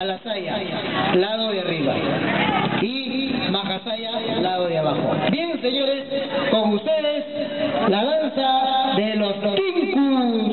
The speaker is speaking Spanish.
Alasaya, lado de arriba. Y Majasaya, lado de abajo. Bien, señores, con ustedes, la danza de los Tinkus.